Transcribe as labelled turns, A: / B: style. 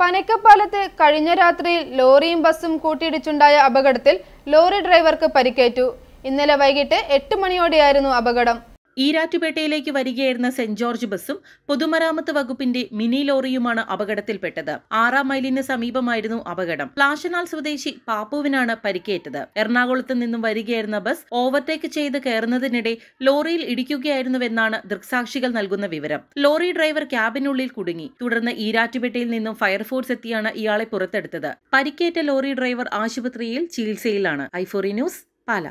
A: പനക്കപ്പാലത്ത് കഴിഞ്ഞ രാത്രിയിൽ ലോറിയും ബസ്സും കൂട്ടിയിടിച്ചുണ്ടായ അപകടത്തിൽ ലോറി ഡ്രൈവർക്ക് പരിക്കേറ്റു. ഇന്നലെ വൈകിട്ട് എട്ട് മണിയോടെയായിരുന്നു അപകടം.
B: ഈരാറ്റുപേട്ടയിലേക്ക് വരികയായിരുന്ന സെന്റ് ജോർജ് ബസ്സും പൊതുമരാമത്ത് വകുപ്പിന്റെ മിനി ലോറിയുമാണ് അപകടത്തിൽപ്പെട്ടത്. ആറാം മൈലിന് സമീപമായിരുന്നു അപകടം. പ്ലാഷനാൽ സ്വദേശി പാപ്പുവിനാണ് പരിക്കേറ്റത്. എറണാകുളത്ത് നിന്നും വരികയായിരുന്ന ബസ് ഓവർടേക്ക് ചെയ്ത് കയറുന്നതിനിടെ ലോറിയിൽ ഇടിക്കുകയായിരുന്നുവെന്നാണ് ദൃക്സാക്ഷികൾ നൽകുന്ന വിവരം. ലോറി ഡ്രൈവർ ക്യാബിനുള്ളിൽ കുടുങ്ങി. തുടർന്ന് ഈരാറ്റുപേട്ടയിൽ നിന്നും ഫയർഫോഴ്സ് എത്തിയാണ് ഇയാളെ പുറത്തെടുത്തത്. പരിക്കേറ്റ ലോറി ഡ്രൈവർ ആശുപത്രിയിൽ ചികിത്സയിലാണ്. ഐഫോറി ന്യൂസ് പാല.